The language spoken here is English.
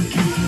Thank you.